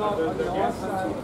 on the outside.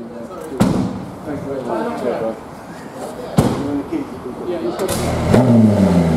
Thank you very much. Yeah. You